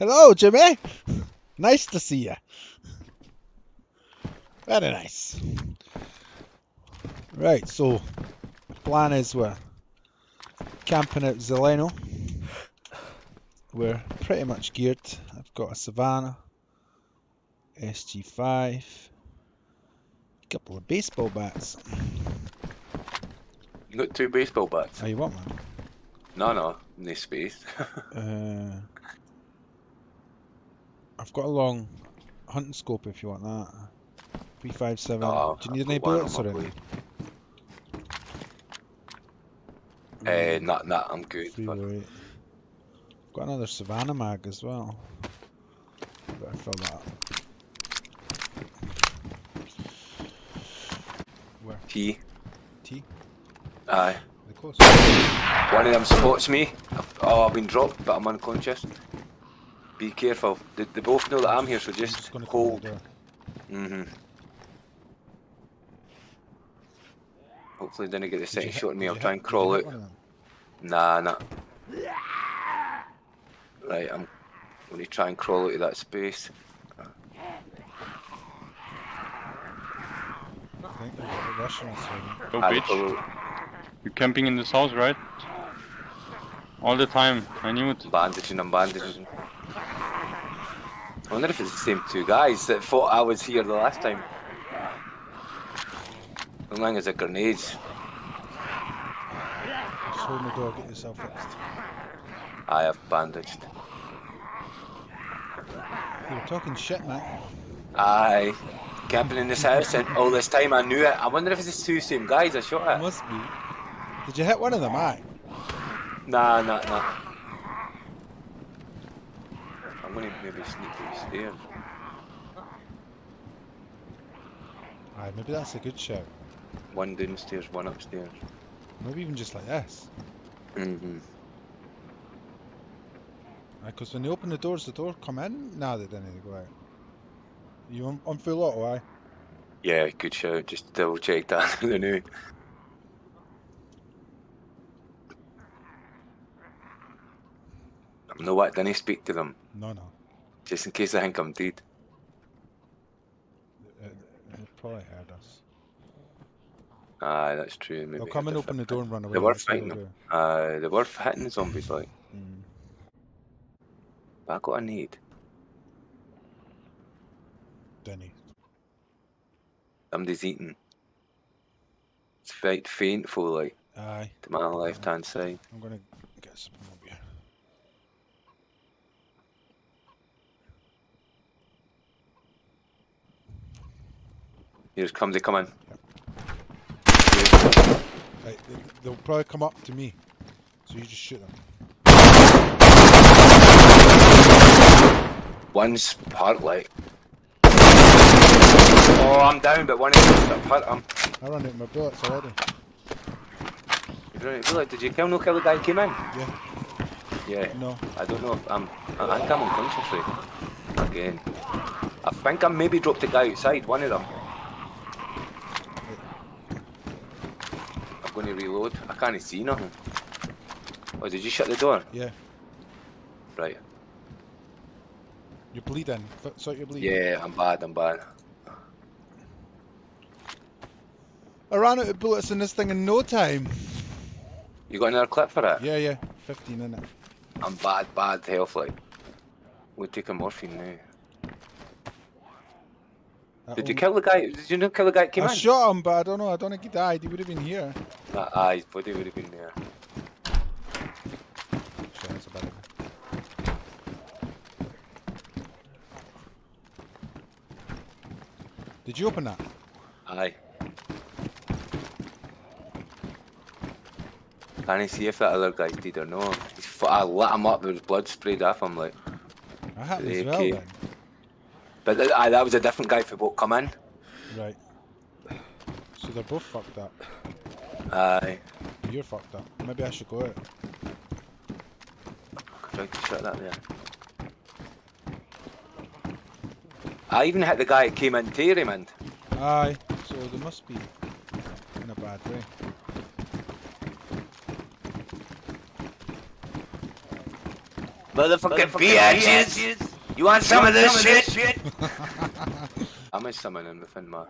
Hello, Jimmy. Nice to see you. Very nice. Right, so plan is we're camping at Zeleno. We're pretty much geared. I've got a Savannah, SG5, a couple of baseball bats. You got two baseball bats? Oh, you want one? No, no, no space. Uh, I've got a long hunting scope if you want that. 357. Oh, Do you need I've any got one on bullets or anything? Eh, nah, nah, I'm good. Three but-. Got another Savannah mag as well. Better fill that up. Where? T. T? Aye. One of them spots me. I've- Oh, I've been dropped, but I'm unconscious. Be careful. They, they both know that I'm here, so I'm just gonna close hold. the door. hmm Hopefully, didn't get the Did second hit- shot at me. I'll try and crawl out. one? Nah, nah. Right, I'm going to try and crawl out of that space. I think they've got a Russian or something. Go bitch. You're camping in this house, right? All the time. I knew it. bandaging and bandaging. I wonder if it's the same two guys that thought I was here the last time. As long as a grenades. Just hold the door, get yourself fixed. I have bandaged. You were talking shit, mate. Aye. Camping in this house and all this time I knew it. I wonder if it's the two same guys I shot It at. must be. Did you hit one of them, aye? Nah, nah, nah. I'm gonna maybe sneak to the stairs. Aye, maybe that's a good show. One downstairs, one upstairs. Maybe even just like this. Mm-hmm. Because when they open the doors, the door come in? Nah, they didn't. They go out. You on, on full auto, aye? Yeah, good show. Just double check that. I knew. No, what? Didn't speak to them, No, no. just in case I think I'm dead. They, they probably heard us. Aye, that's true. Maybe They'll come and open the door and run away. They were fighting them. Aye, they were hitting the zombies like. Mm. But I got a need. Denny. Somebody's eating. It's quite faintful, like Aye, to my left hand side. I'm gonna get some up here. Here's come they come in. Right, they, they'll probably come up to me. So you just shoot them. One's part like. Oh, I'm down, but one of them hurt him. I ran out of my bullets already. You don't feel like, did you kill no kill the guy who came in? Yeah. Yeah. No. I don't know if I'm. I think I'm unconscious right again. I think I maybe dropped the guy outside. One of them. Going to reload. I can't see nothing. Oh, did you shut the door? Yeah. Right. You're bleeding. Sort your bleeding. Yeah, I'm bad. I'm bad. I ran out of bullets in this thing in no time. You got another clip for that? Yeah, yeah. 15 in it. I'm bad, bad health. Like, we'll take a morphine now. That Did you kill the guy? Did you not kill the guy that came I in? shot him, but I don't know. I don't think he died. He would have been here. Ah, aye, his body would have been there. Shit, that's a bad idea. Did you open that? Aye. Can I see if that other guy did or no? I lit him up with blood sprayed off him like. I happened as well then. But th- aye, that was a different guy for what come in. Right. So they're both fucked up. Aye. You're fucked up. Maybe I should go out. Tried to shut that there. I even hit the guy that came in to Raymond. Aye. So they must be in a bad way. Motherfucking bitches! You want some of this shit? I'm in summoning within my.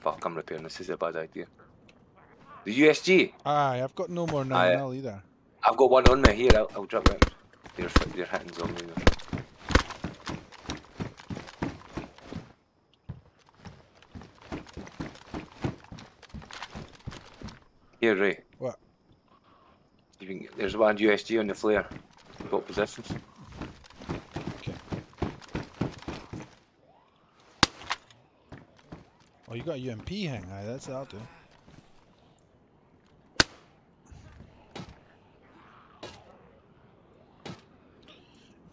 Fuck, I'm repairing this. This is a bad idea. The USG. Aye, I've got no more 9 Aye. mil either. I've got one on me here. I'll, I'll drop it. You're, you're hitting zombie. there. Here, Ray. What? You can, there's one USG on the flare. Got positions. Okay. Oh, you got a UMP hang. Aye, that's that'll do.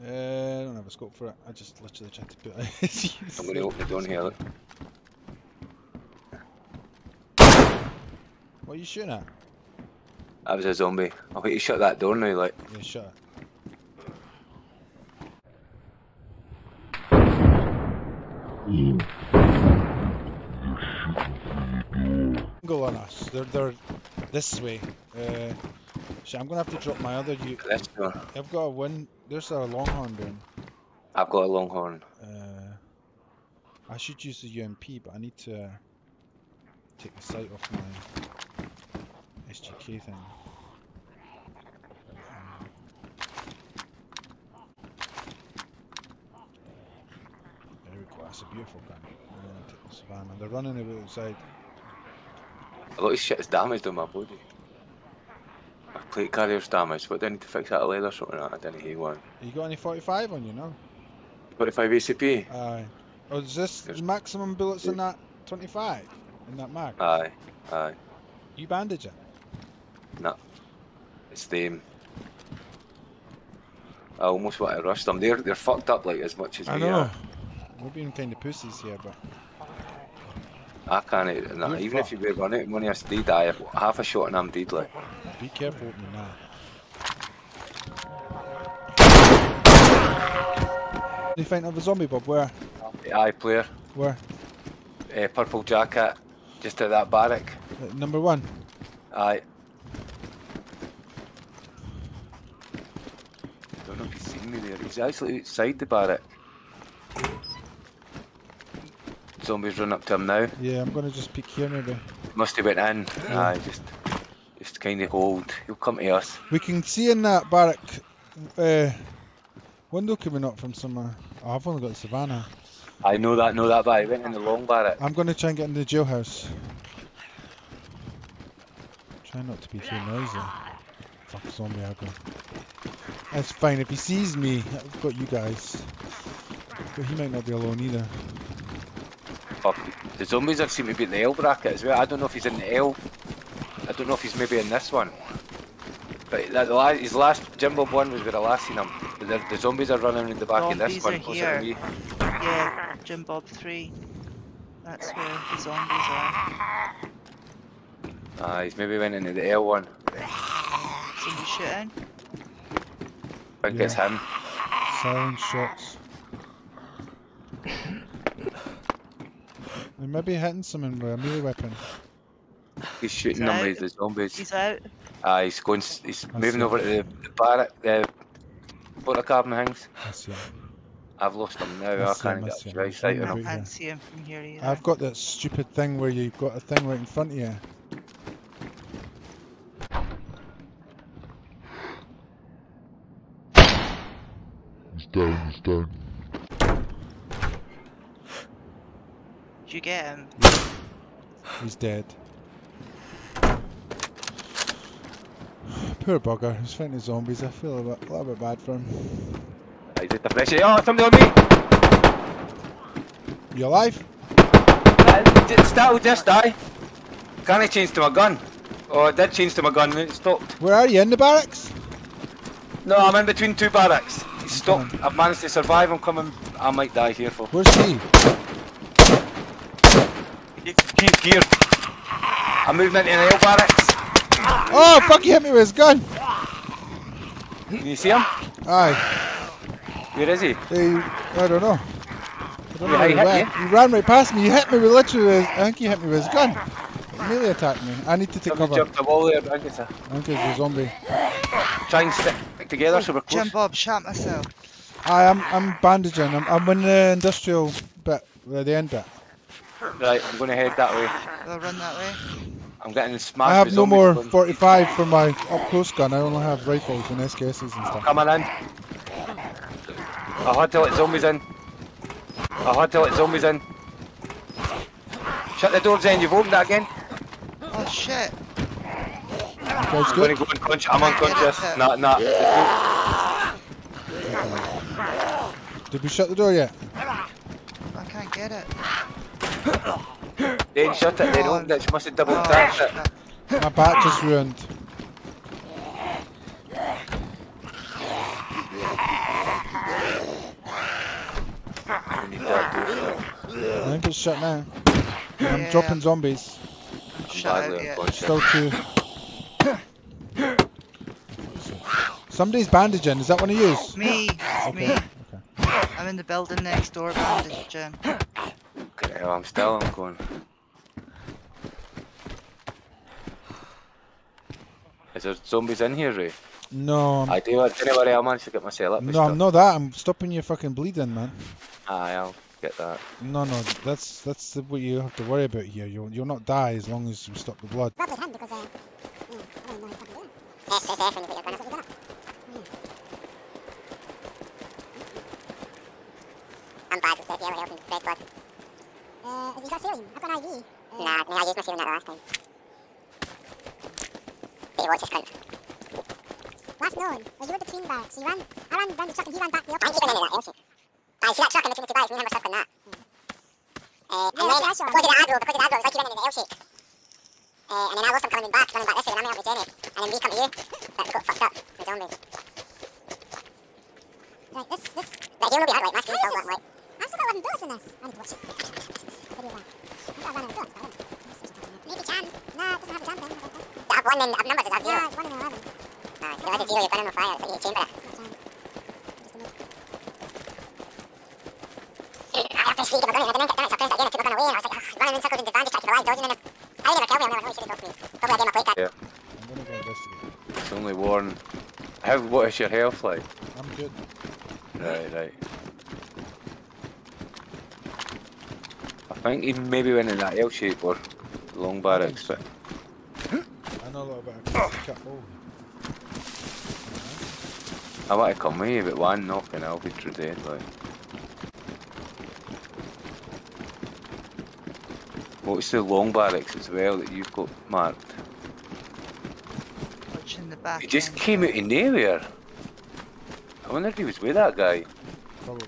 Uh, I don't have a scope for it. I just literally tried to put it. I'm going to open the door here. Look. What are you shooting at? That was a zombie. I'll hit you shut that door now. Like, Yeah, shut it. Go on us. They're they're this way. Uh, shit, I'm gonna have to drop my other. U- this door. I've got a win. There's a longhorn doing. I've got a longhorn. Uh, I should use the UMP, but I need to uh, take the sight off my SGK thing. Go. That's a beautiful gun. I'm gonna take the Savannah. They're running about outside. A lot of shit is damaged on my body. Plate carrier's damaged, but they need to fix that leather or something? I didn't hear one. You got any 45 on you now? 45 ACP? Aye. Oh, is this There's- maximum bullets in that 25? In that mag? Aye, aye. You bandage it? No. It's them. I almost want to rush them. They're they're fucked up like as much as I we know. are. We're being kind of pussies here, but I can't. Nah, even if you were running it, money I stay die. Half a shot and I'm dead. Like be careful with me now. You find another zombie, Bob? Where? the eye player, Where? uh, purple jacket, just at that barrack. Uh, number one. Aye. Don't know if he's seen me there. He's actually outside the barrack. Zombies run up to him now. Yeah, I'm gonna just peek here maybe. Must have went in. Yeah. Aye, just just kind of hold. He'll come to us. We can see in that barrack uh, window coming up from somewhere. Oh, I've only got the Savannah. I know that, know that, but I went in the long barrack. I'm gonna try and get into the jailhouse. Try not to be too noisy. Fuck zombie aggro. That's fine, if he sees me, I've got you guys. But he might not be alone either. Fuck. The zombies have seemed to be in the L bracket as well. I don't know if he's in the L. I don't know if he's maybe in this one. But that, the la- his last Jimbo one was where I last seen him. The, the zombies are running in the back of this one are closer to here. me. Yeah, Jim Bob 3. That's where the zombies are. Ah, he's maybe went into the L one. Somebody shooting. I think it's him. Silent shots. They may be hitting someone with a melee weapon. He's shooting He's them out. with the zombies. He's out. Ah, he's going. He's I moving see. over to the, the barrack, the porta cabin things. I've lost him now. I I can't him, get see a him. right sight I'm on I him. Right can't see him from here either. I've got that stupid thing where you've got a thing right in front of you. He's down, he's down. Did you get him? He's dead. Poor bugger, he's fighting zombies. I feel a, bit, a little bit bad for him. He's at the fresh. Oh, somebody on me! You alive? Uh, Still just die. Can I change to my gun? Oh, I did change to my gun. and It stopped. Where are you? In the barracks? No, I'm in between two barracks. He's stopped. I've managed to survive. I'm coming. I might die here for. Where's he? He's geared. I'm moving into the L barracks. Oh, fuck, he hit me with his gun! Can you see him? Aye. Where is he? He, I don't know. I don't know Yeah, where he he hit. He ran right past me. He hit me with literally, with- I think he hit me with his gun. He melee attacked me. I need to take Somebody cover. jumped the wall there. I think it's a I think it's a zombie. try and stick. stick together so we're close. Jim Bob, shot myself. I am I'm bandaging. I'm I'm in the industrial bit, uh, the end bit. Right, I'm going to head that way. We'll run that way. I'm getting smashed I have no more from- 45 for my up close gun. I only have rifles and SKSs and stuff. Coming in. I had to let zombies in. I had to let zombies in. Shut the doors in, you've opened that again. Oh shit. You guys I'm going to go unconscious. I'm unconscious. Nah, nah. Did we shut the door yet? I can't get it. They ain't shut it, they opened it. She must have double tapped it. My batch is ruined. We need that door. I think it's shut now. I'm Yeah. dropping zombies. Shut out yet. Still two. Somebody's bandaging. Is that one of yous? Me, it's me. Okay. Okay. I'm in the building next door, bandaging. Okay, well, I'm still, I'm going. Is there zombies in here, Ray? No, I'm, I do, I don't worry, I'll manage to get myself up. with no, I'm not that. I'm stopping you fucking bleeding, man. Aye, I'll get that. No, no, that's that's what you have to worry about here. You'll you'll not die as long as you stop the blood. Because, uh, yeah. Yes, yes, yes, your. I'm bad with red blood. Uh, have you got saline? I've got an IV. Uh, nah, I used my saline that last time. Hey, what's this cunt? Last known, well, you were between barracks. So you ran, I ran round the truck and he ran back the opposite. I'm keeping in that airship. I see that truck in between the two barracks, me and him were circling that. Uh, and then, because of the aggro, because of the aggro, it was like you ran in the L-shape. Uh, and then I lost him coming back, running back this way, and I'm out with Jenny. And then we come to you, but we got fucked up with zombies. Right, this, this... Right, you'll not be hurt, like, my screen's still black and white. I've still got 11 bullets in this. I need to watch it. Video that. I've got 11 bullets, but I don't. know. Maybe chance. Nah, it doesn't have a chance then. I've one in, I've numbers, it's have zero. Yeah, it's 1 in 11. Nah, if you had a zero, you're burning on fire, it's like you chamber it. I have to speak in my gun, and I didn't get done I pressed again and took my away, and I was like, ah, ugh, running in circles into vantage, trying to keep alive, dodging, and then... I didn't ever kill me, I'm never know he should have talked me. Probably I gave him a plate card. I'm gonna go investigate. It's only one. How, what is your health like? I'm good. Right, right. I think he maybe went in that L shape or long barracks, but I know a little bit. Oh. I want to come with you, but one knock and I'll be true dead, like. What's the long barracks as well that you've got marked? Which in the back. He just end. came out of nowhere. I wonder if he was with that guy. Probably.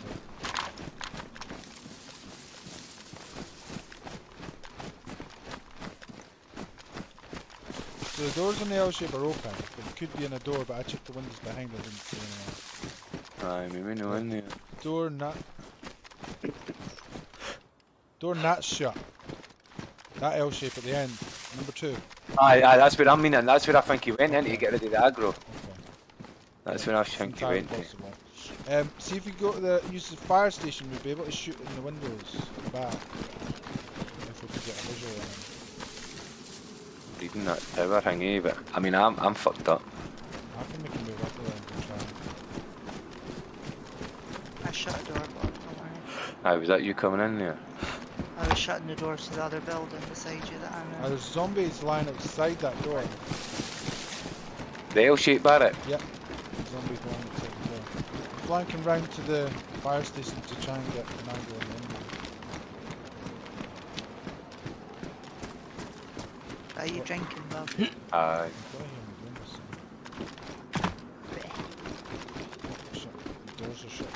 So the doors on the L shape are open, but it could be in a door, but I checked the windows behind it, didn't see anyone. Aye, maybe no in there. Door not. Door not shut. That L shape at the end, number two. Aye, aye, that's what I mean, and that's where I think he went in to get rid of the aggro. Okay. That's where I think he entirely went to. possible. Um, see if you go to the use the fire station, we'll be able to shoot in the windows back. If we could get a visual on him. Reading that tower thingy, but I mean, I'm I'm fucked up. I think we can move up there and try. I shut a door, Bob, don't worry. Aye, was that you coming in there? I was shutting the door to the other building beside you that I'm in. Oh, there's zombies lying outside that door. The L-shaped barrack. Zombies lying outside the door. Flanking round to the fire station to try and get an angle on the window. Are you drinking, Bob? Aye. I thought I hear my windows. Shut. The uh, doors are shut.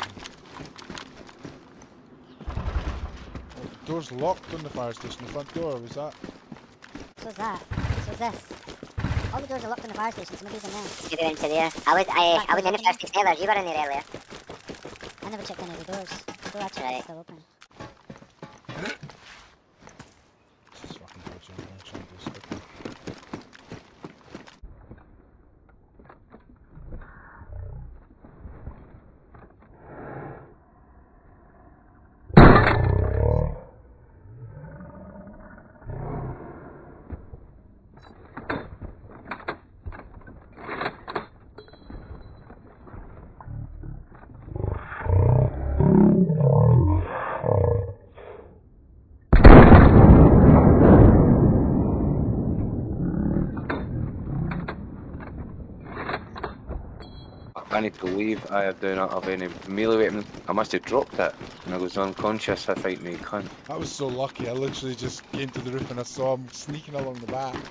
Oh, the door's locked on the fire station. The front door was that? Was that. Was this. All the doors are locked on the fire station, somebody's in there. You were into there. I was I, I was in the fire station ever. You were in there earlier. I never checked any of the doors. The door I checked Right. is still open. Need to leave. I do not have any melee weapon. I must have dropped it. And I was unconscious. I fight me cunt. I was so lucky. I literally just came to the roof and I saw him sneaking along the back.